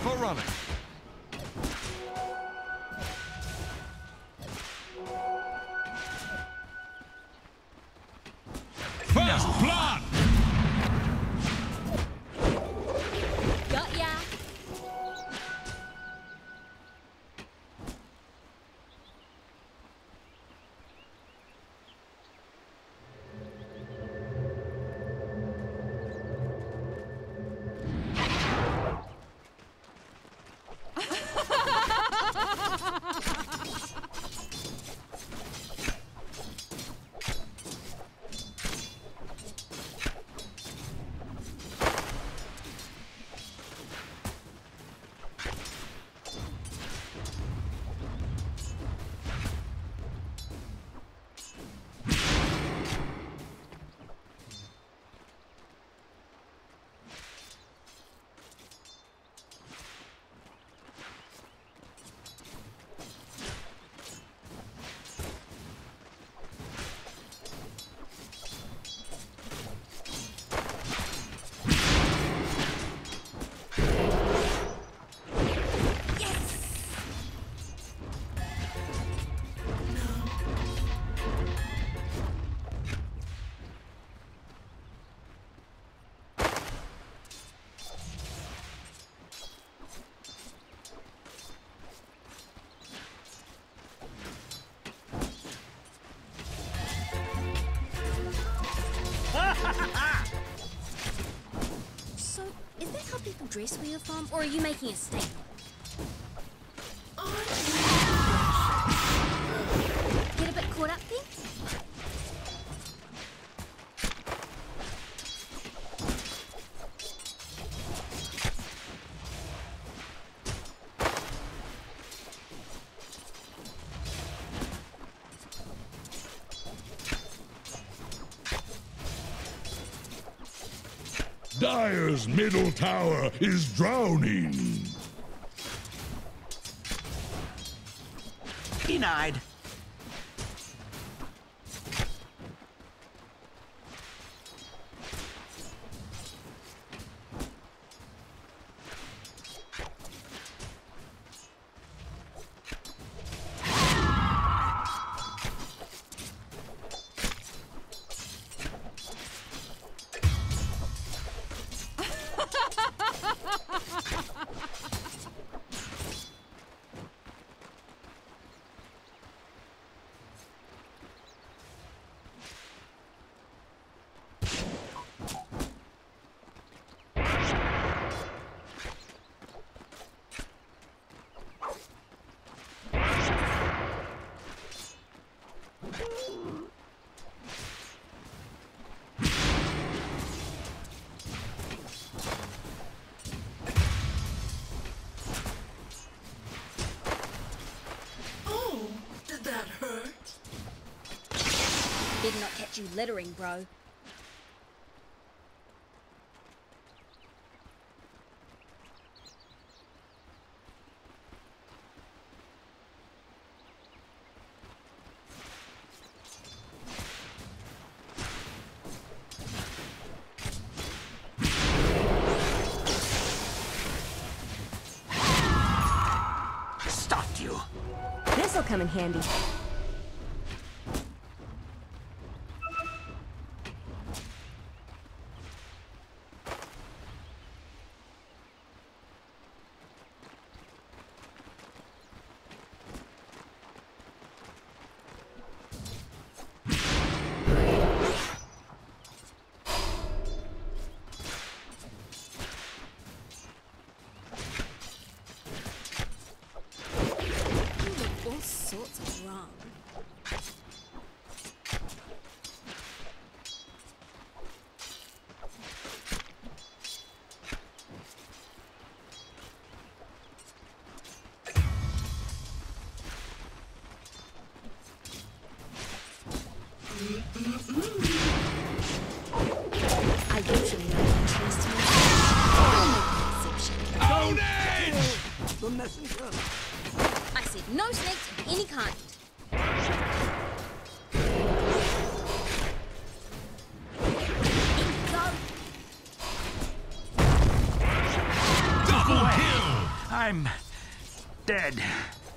for running. Dress you're from, or are you making a statement? Dire's middle tower is drowning. Denied. Littering, bro. You. This'll come in handy.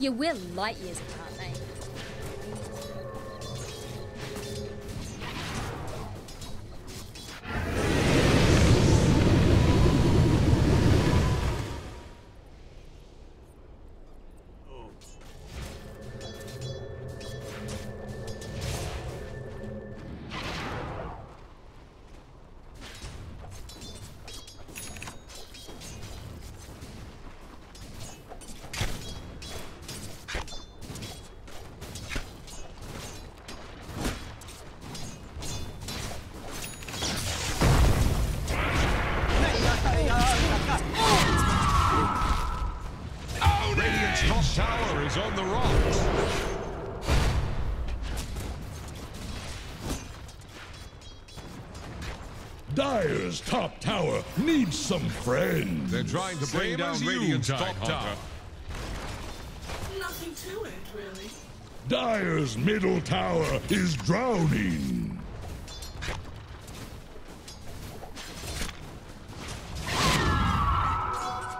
Yeah, we're light years apart, some friends. They're trying to bring Same down as Radiant's top tower. Nothing to it, really. Dire's middle tower is drowning.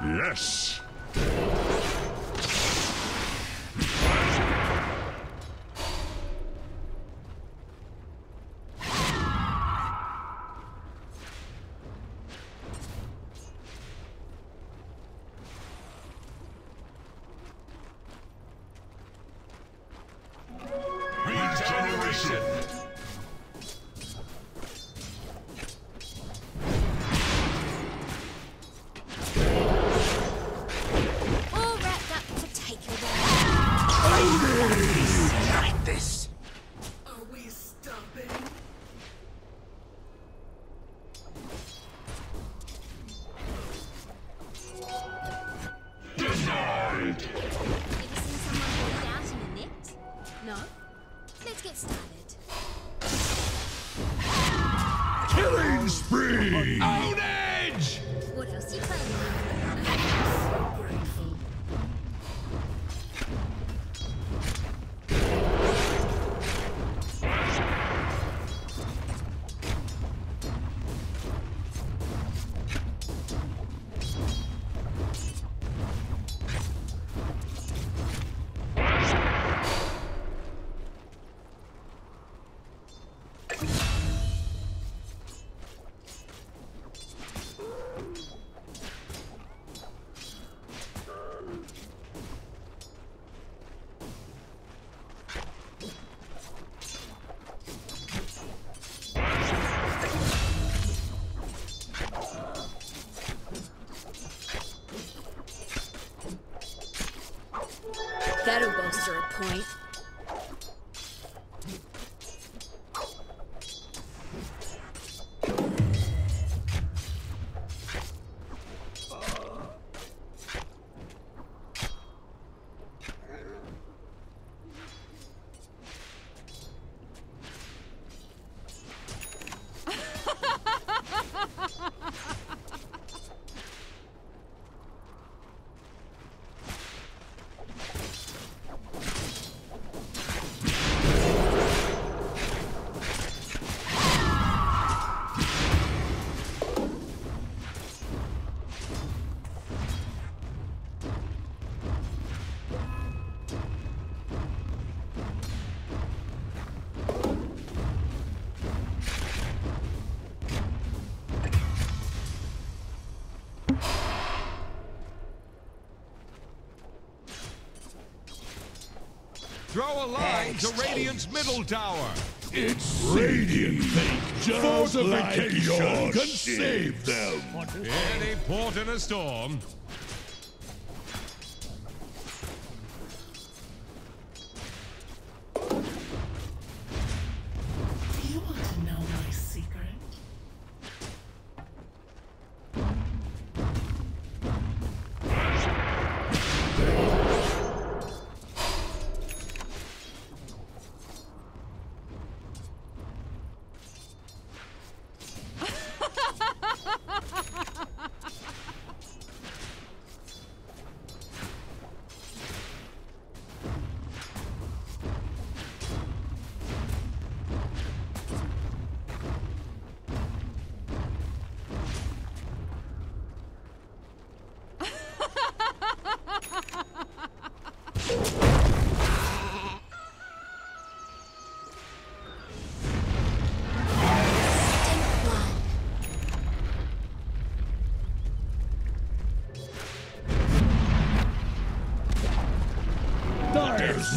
Yes. A line to Radiant's middle tower. It's radiant. Just like Fortification your can save them. Any port in a storm.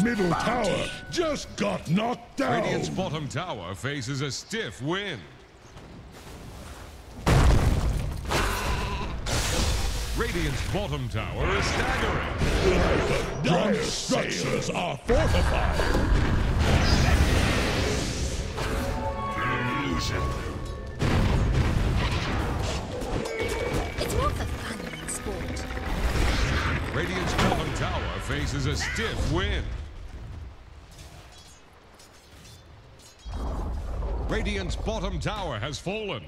Middle tower just got knocked down. Radiant's bottom tower faces a stiff wind. Radiant's bottom tower is staggering. Dire structures are fortified. Illusion. It's more for fun than sport. Radiant's tower faces a stiff wind. Radiant's bottom tower has fallen.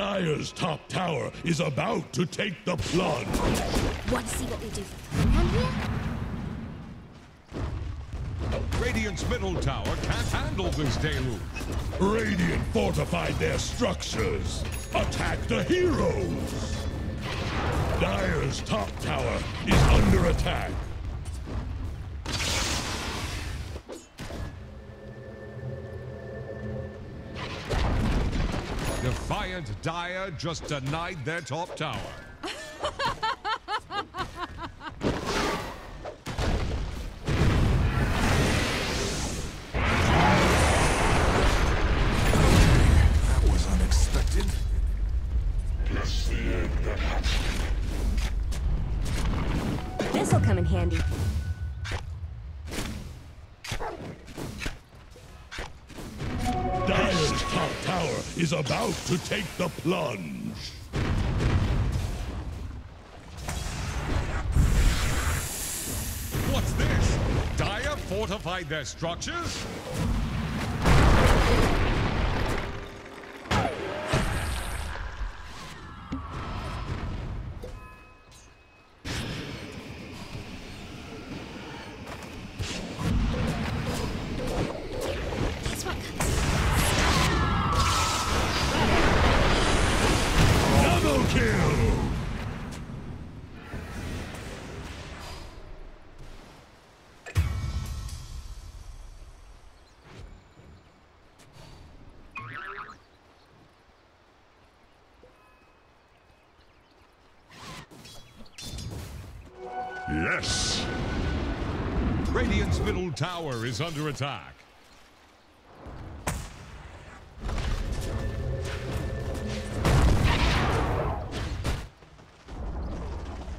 Dire's top tower is about to take the plunge. Want to see what we do for around here? Radiant's middle tower can't handle this deluge. Radiant fortified their structures. Attack the heroes. Dire's top tower is under attack. Defiant Dire just denied their top tower. About to take the plunge. What's this? Dire fortified their structures? Tower is under attack.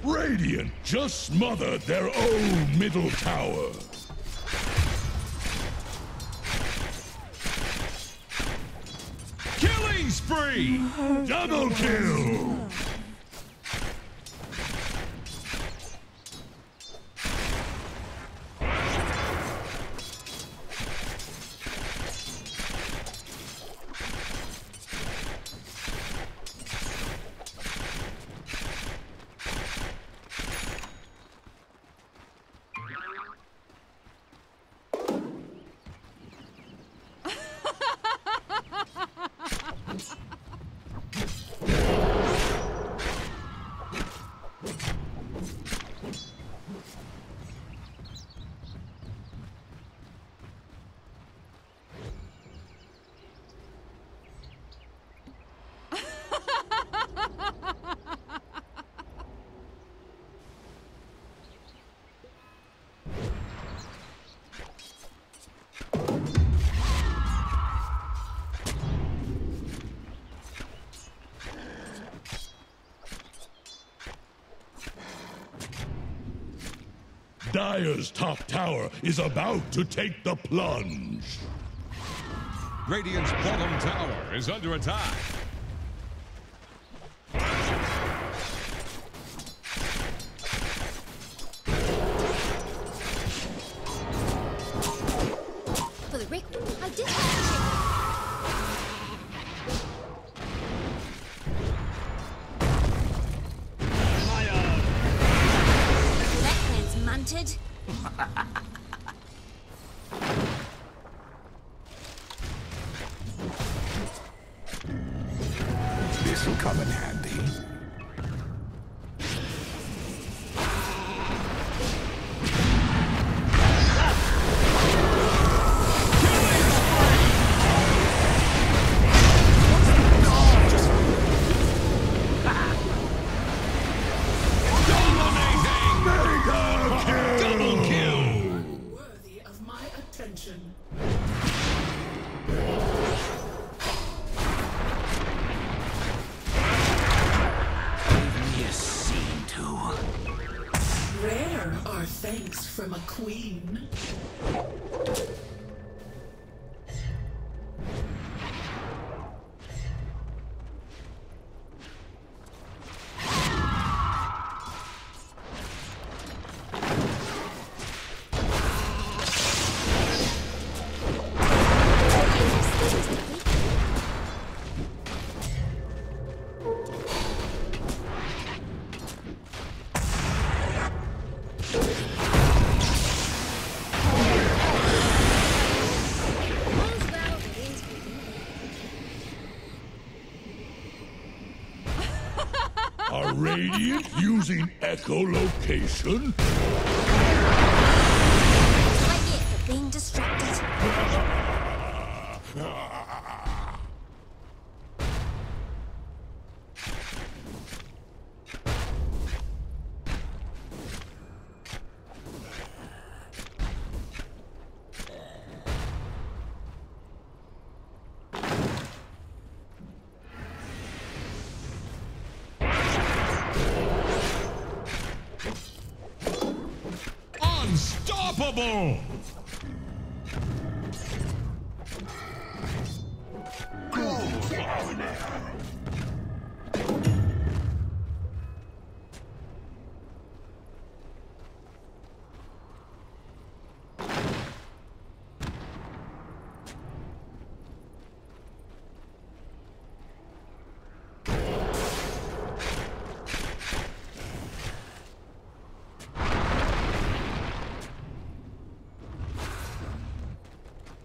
Radiant just smothered their own middle tower. Killing spree! Double kill! Dire's top tower is about to take the plunge. Radiant's bottom tower is under attack. Radiant using echolocation?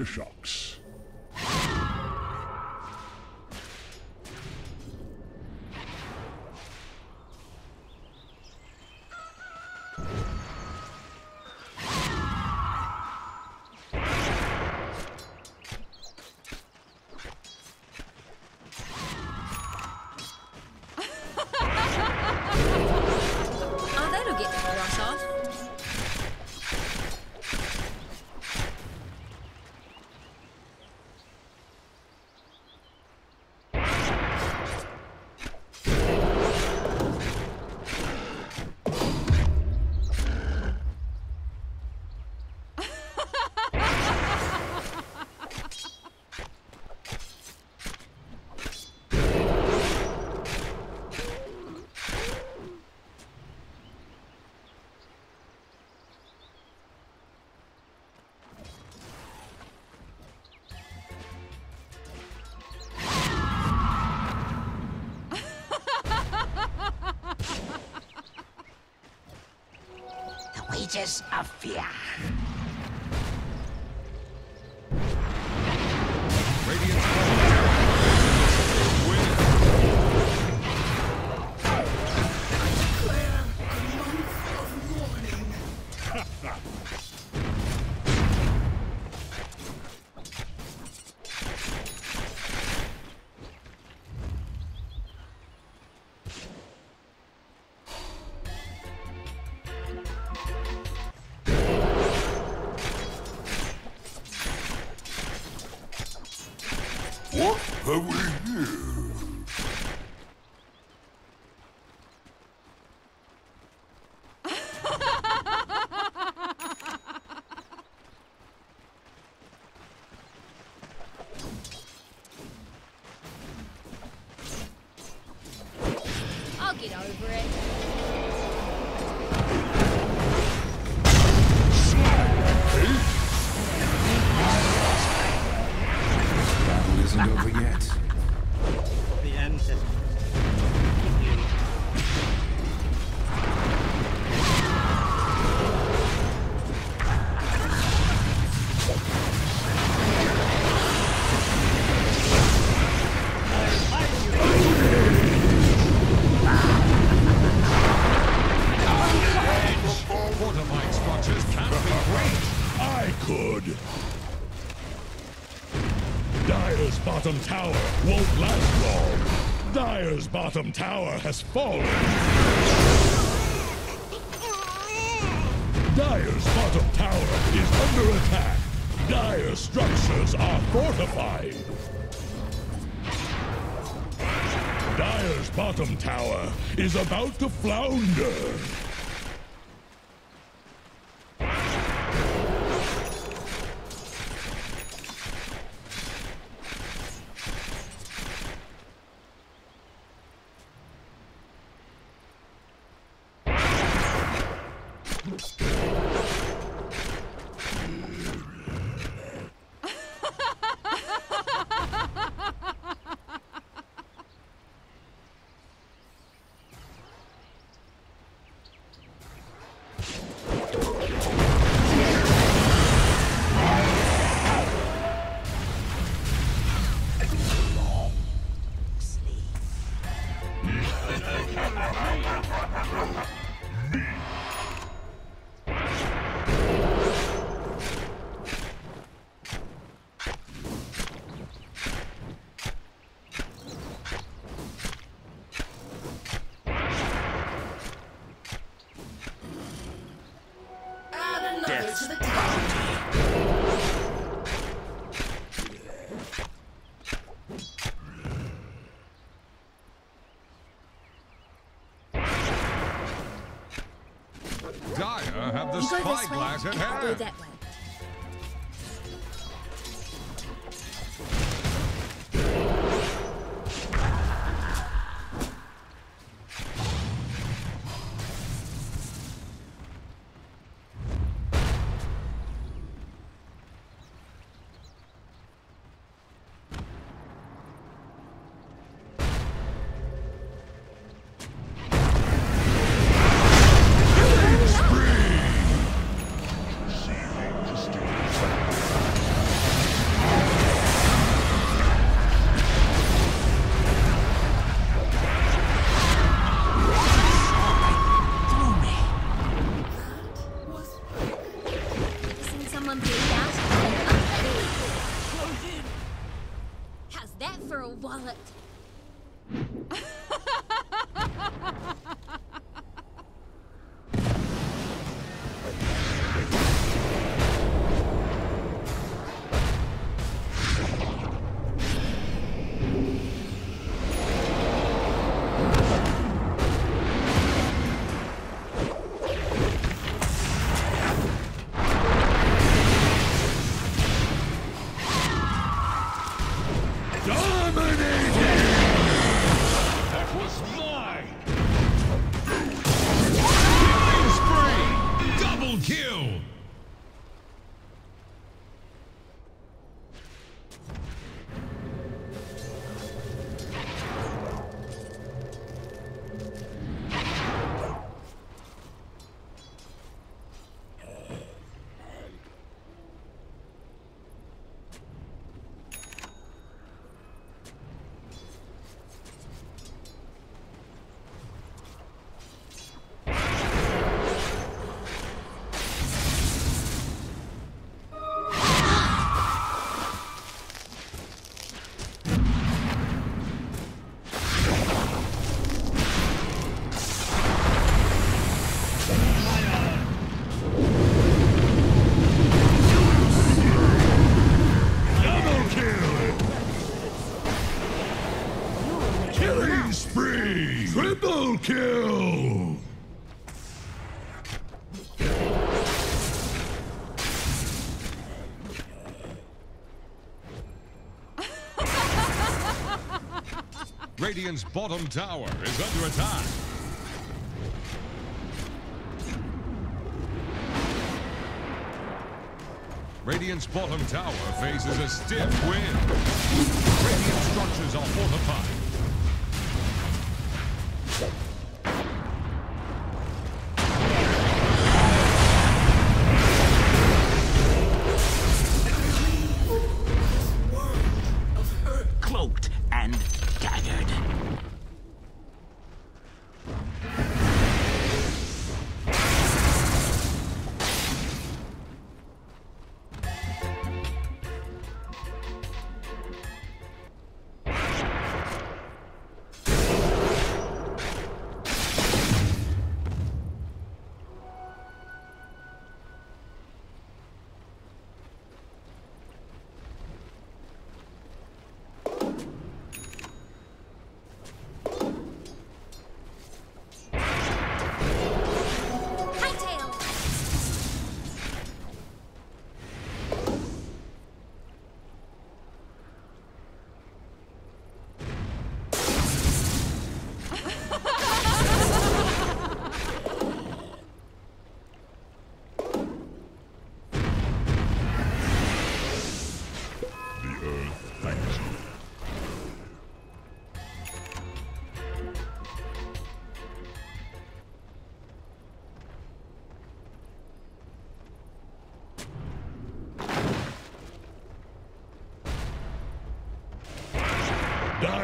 aftershocks. Images of fear. Bottom tower won't last long. Dire's bottom tower has fallen. Dire's bottom tower is under attack. Dire's structures are fortified. Dire's bottom tower is about to flounder. Spyglass I'll go hand. that kill! Radiant's bottom tower is under attack. Radiant's bottom tower faces a stiff wind. Radiant structures are fortified.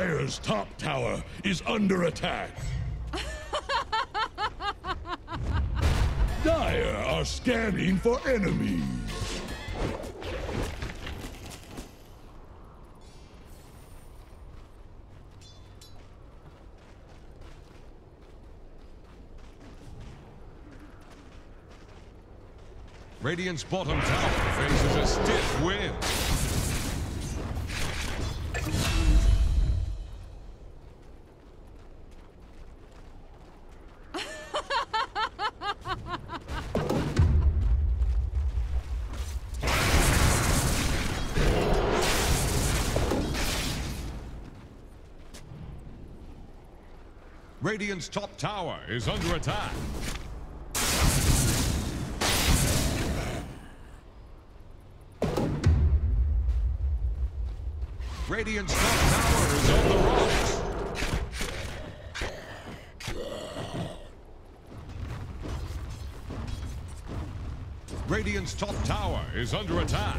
Dire's top tower is under attack. Dire are scanning for enemies. Radiant's bottom tower faces a stiff wind. Radiant's top tower is under attack. Radiant's top tower is on the rocks. Radiant's top tower is under attack.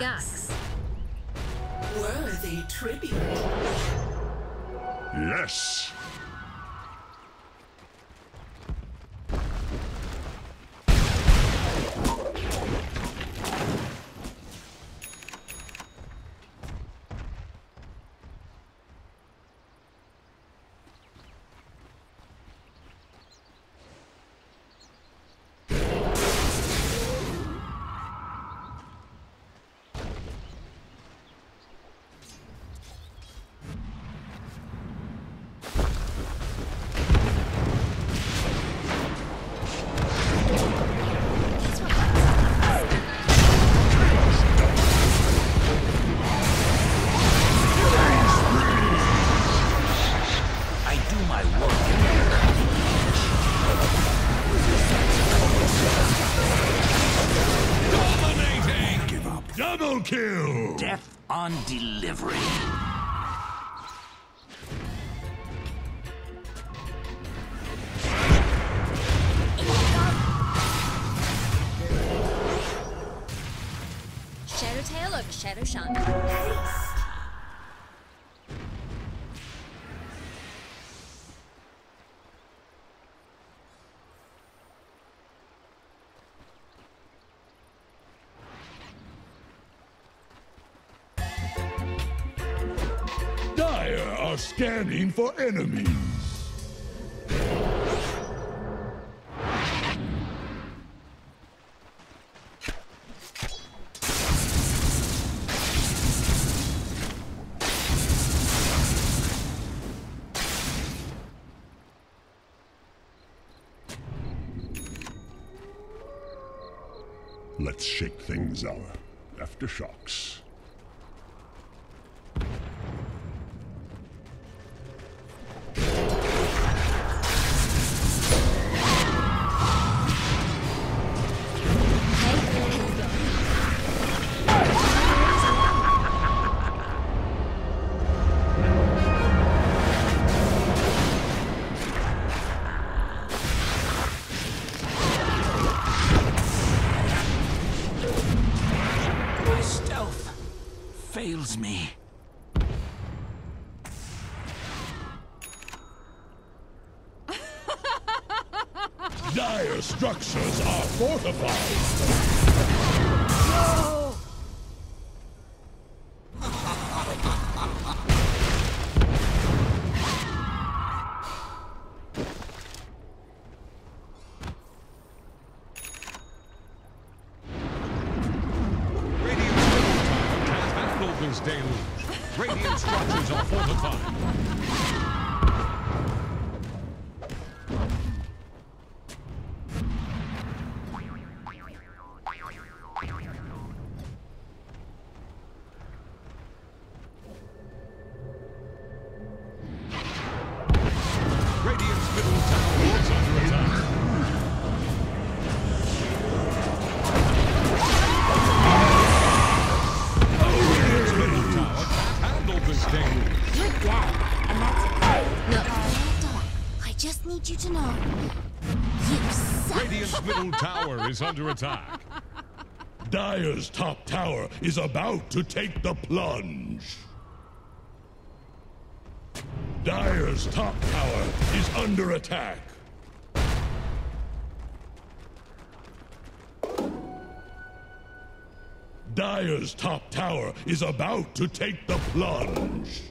Proscux. Worthy tribute. Yes. On delivery. Shadow Tail over Shadow Shunt. Scanning for enemies. Let's shake things up. Aftershocks. Is under attack. Dire's top tower is about to take the plunge. Dire's top tower is under attack. Dire's top tower is about to take the plunge.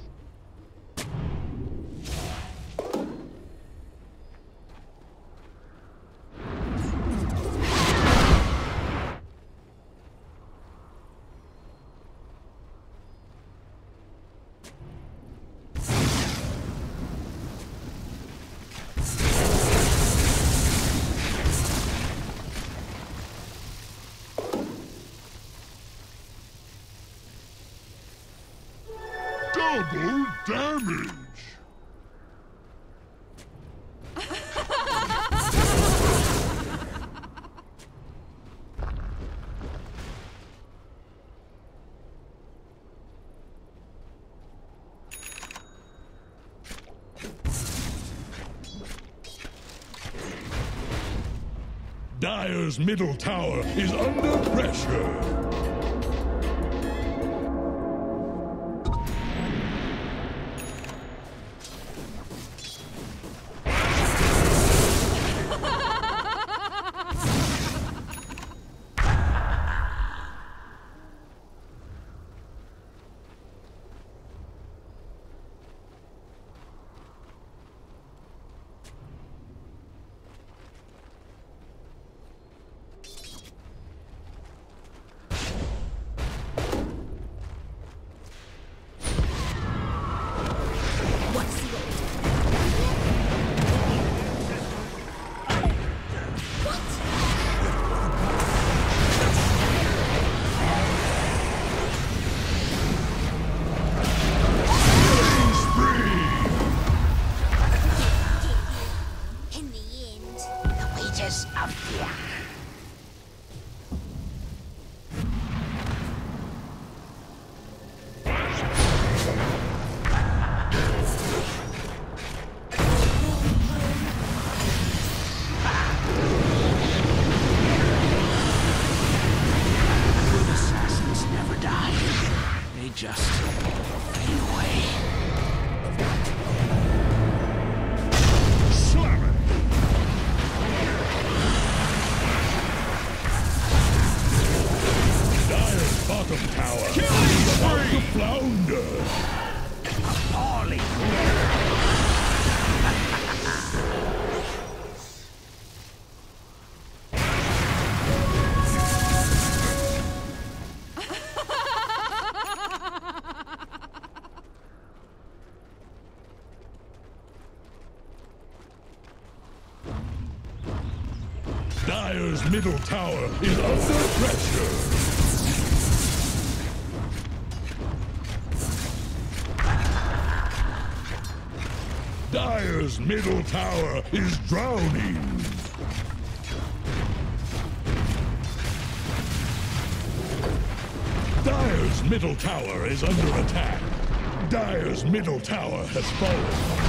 Middle tower is under pressure. Wages of fear. Middle tower is under pressure. Dire's middle tower is drowning. Dire's middle tower is under attack. Dire's middle tower has fallen.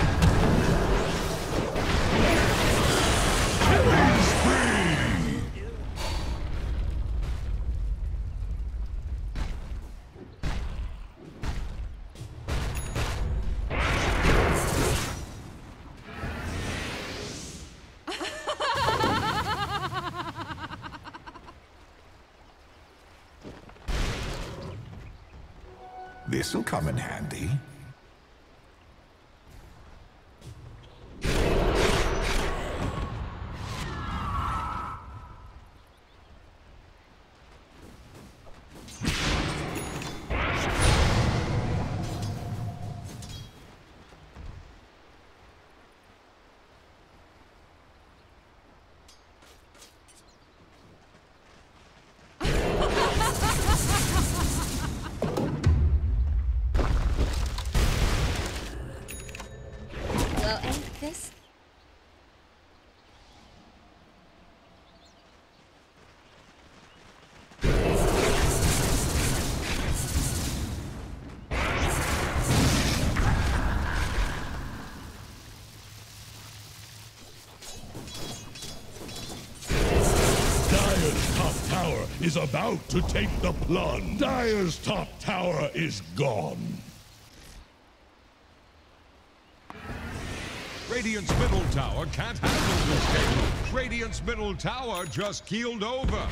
Is about to take the plunge. Dire's top tower is gone. Radiant's middle tower can't handle this game. Radiant's middle tower just keeled over.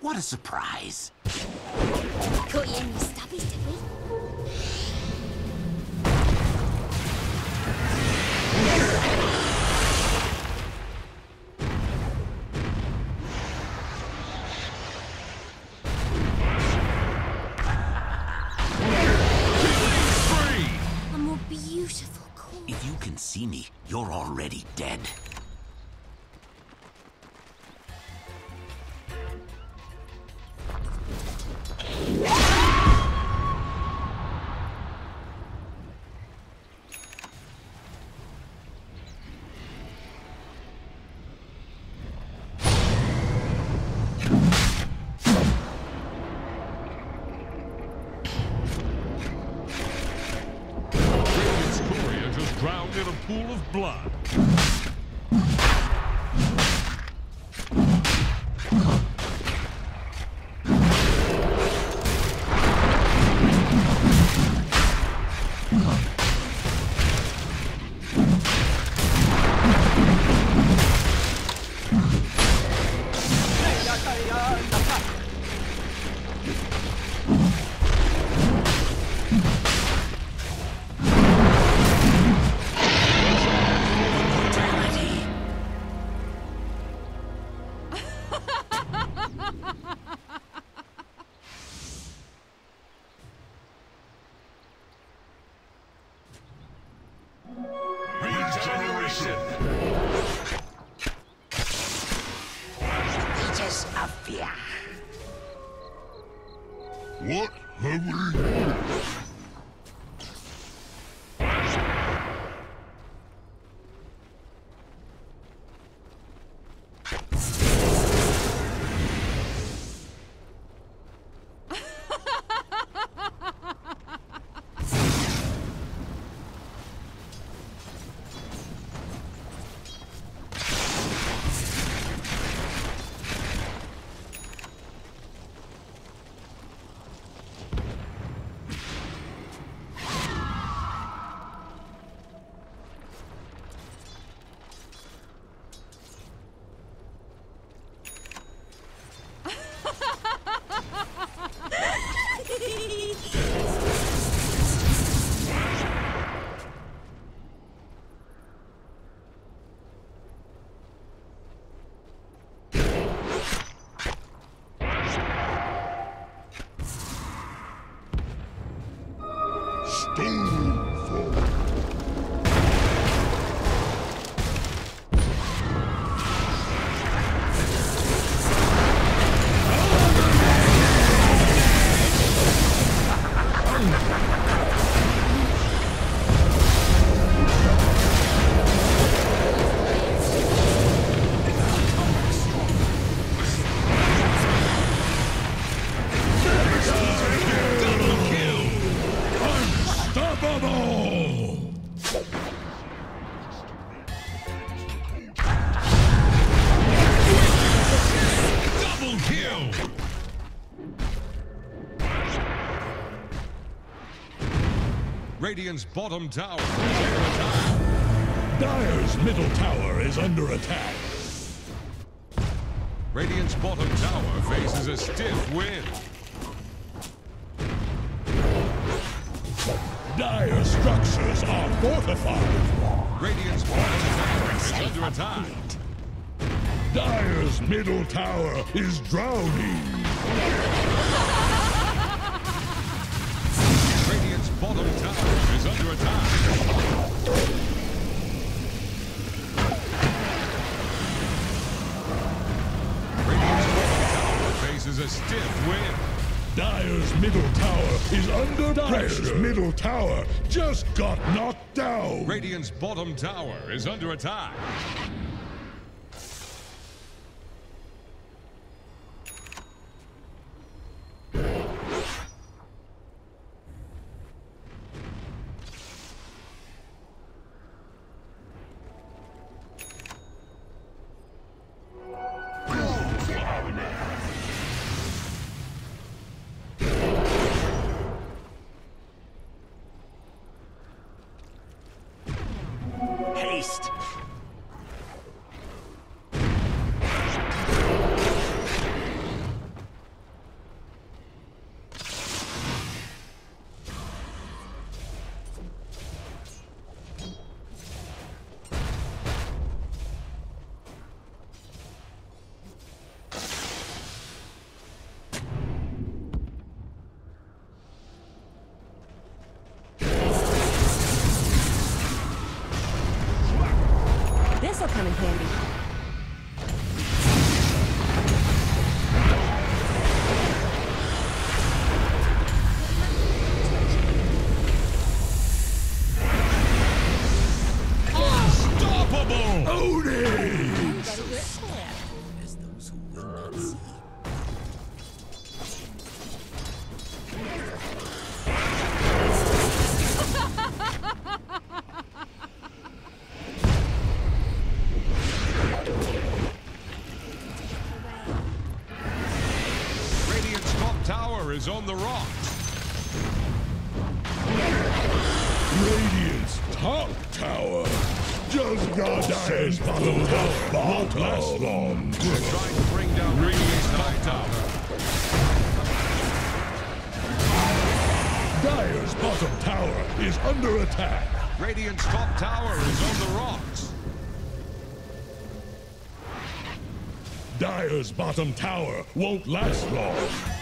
What a surprise. Radiant's bottom tower is under attack. Dire's middle tower is under attack. Radiant's bottom tower faces a stiff wind. Dire structures are fortified. Radiant's bottom tower is under attack. Dire's middle tower is drowning. Bottom tower is under attack. Radiant's bottom tower faces a stiff wind. Dire's middle tower is under Dire's middle tower just got knocked down. Radiant's bottom tower is under attack. Is on the rocks. Radiant's top tower just got Dire's bottom tower won't last long. Trying to bring down Radiant's top tower. Dire's bottom tower is under attack. Radiant's top tower is on the rocks. Dire's bottom tower won't last long.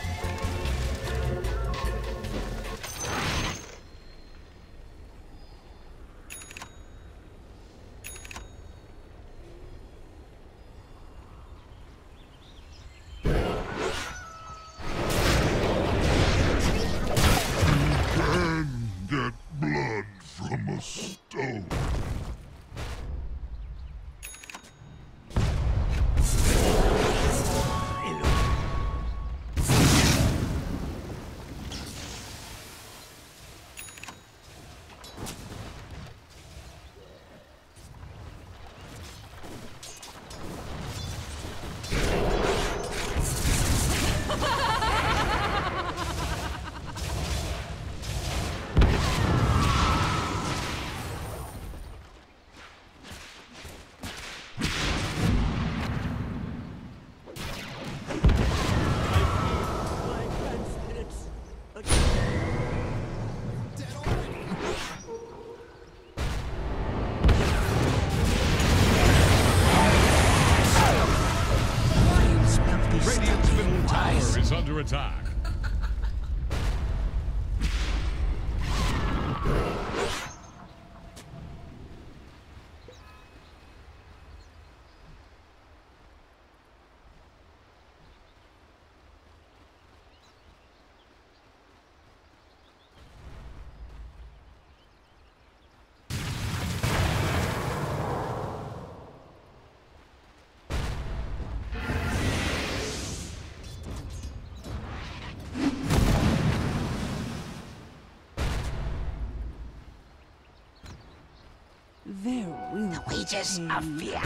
The wages be of hmm. fear.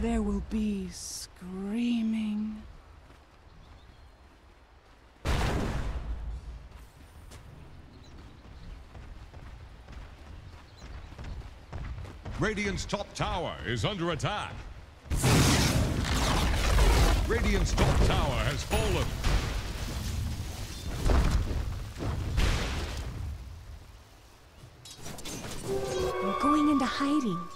There will be screaming. Radiant's top tower is under attack. Radiant's top tower has fallen. We're going into hiding.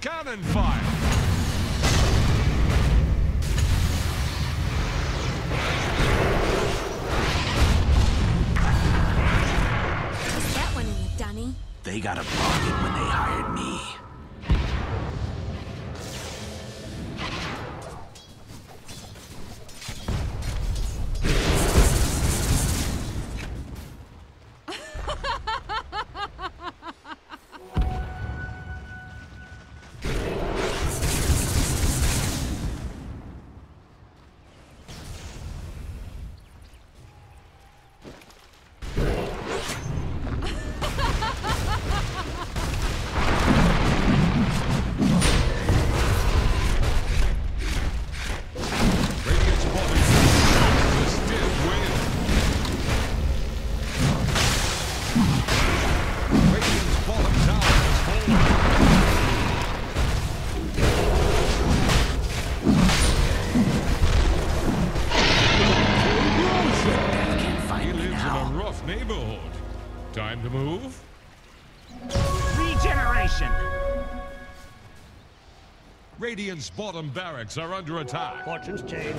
Guppies Radiant's bottom barracks are under attack. Fortune's changed.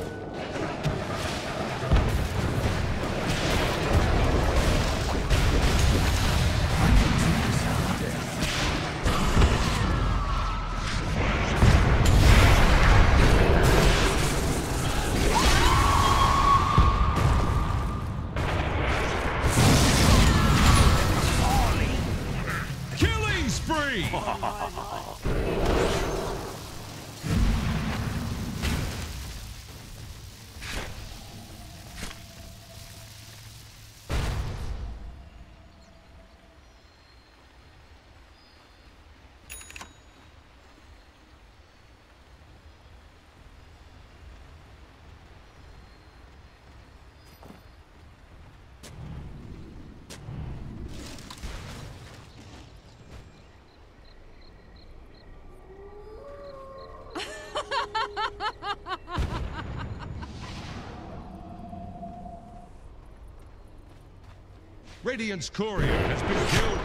Courier has been killed.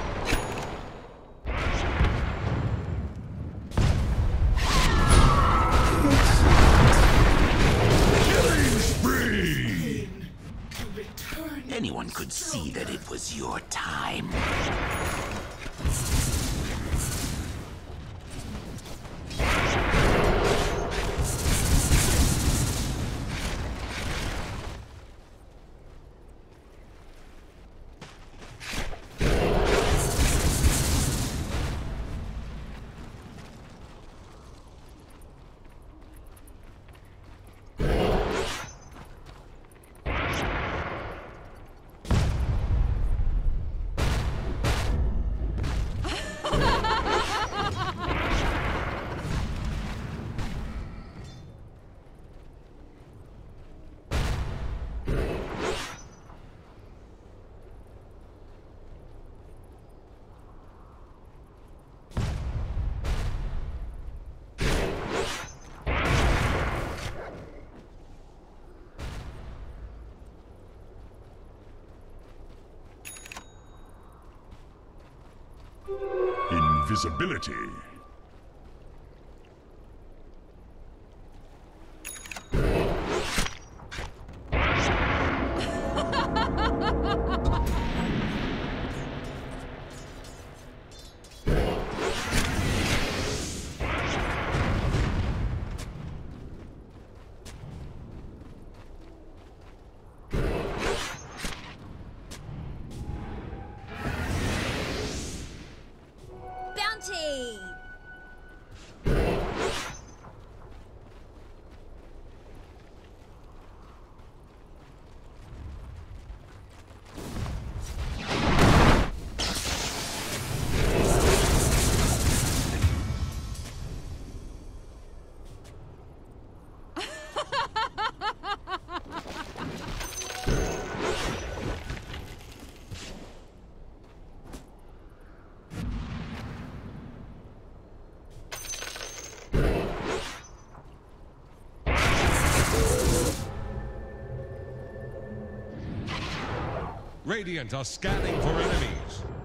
Anyone could see that it was your time. Invisibility. Radiant are scanning for enemies.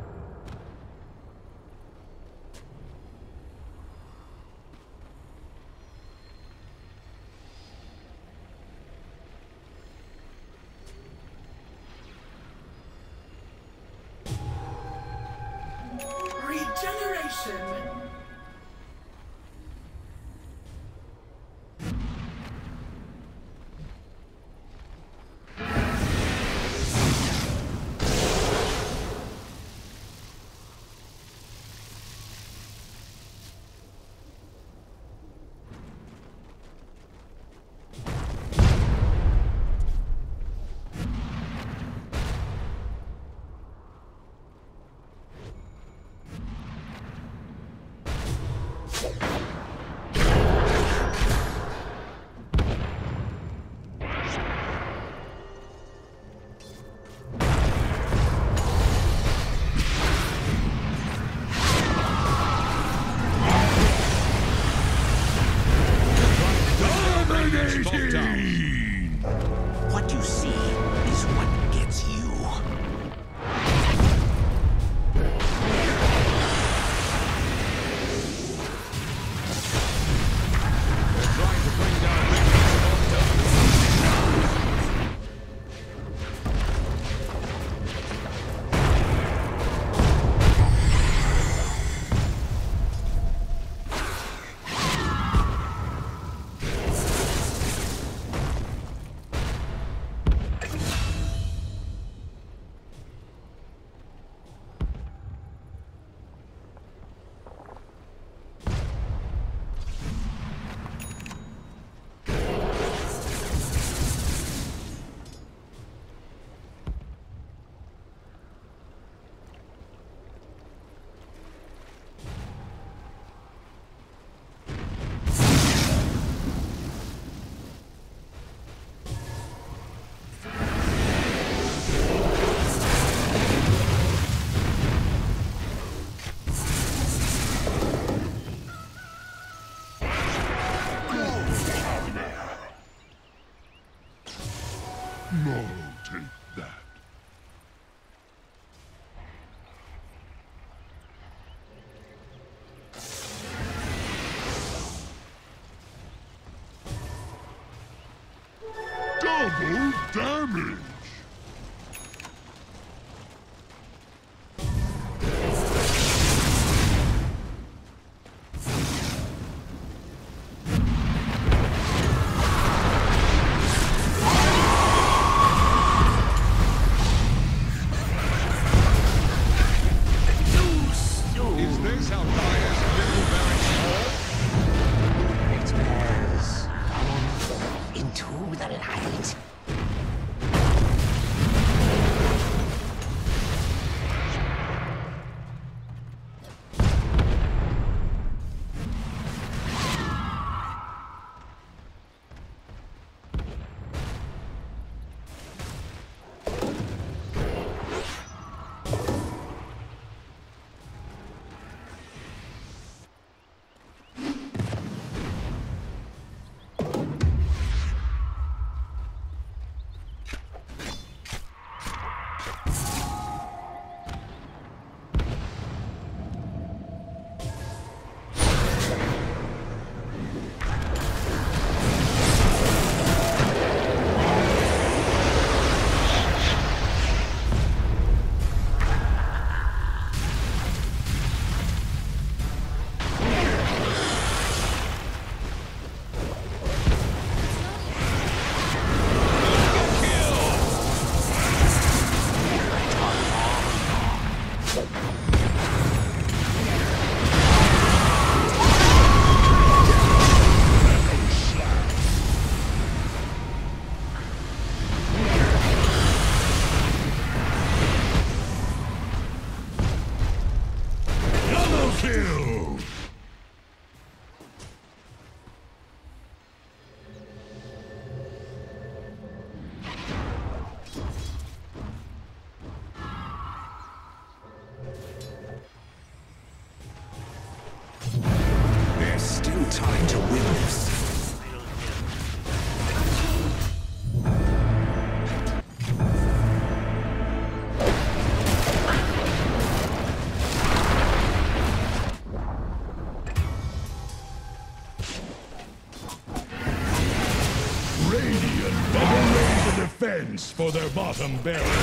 For their bottom barrel.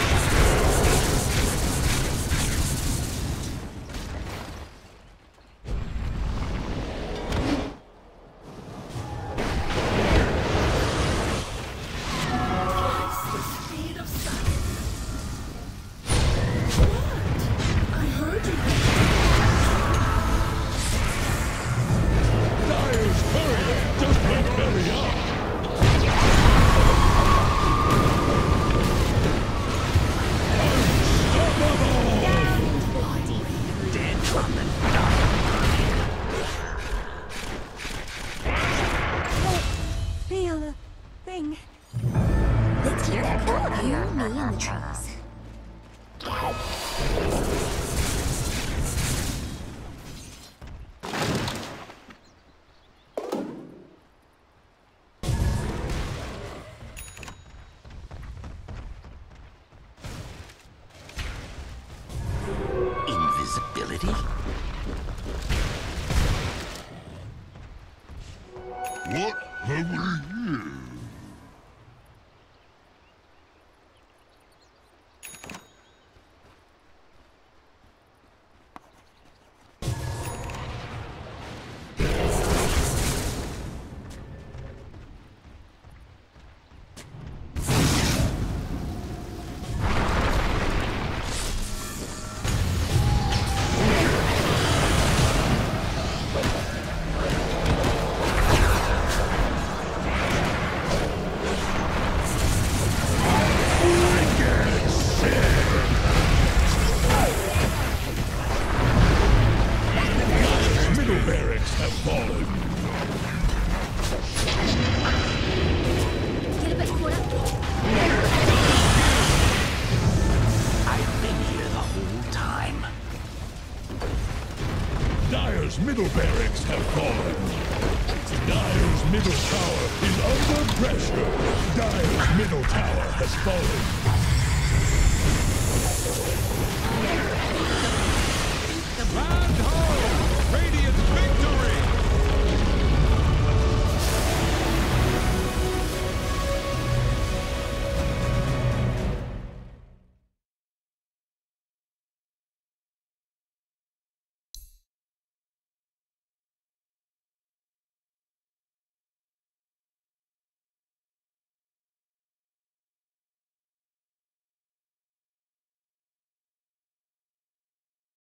Wow.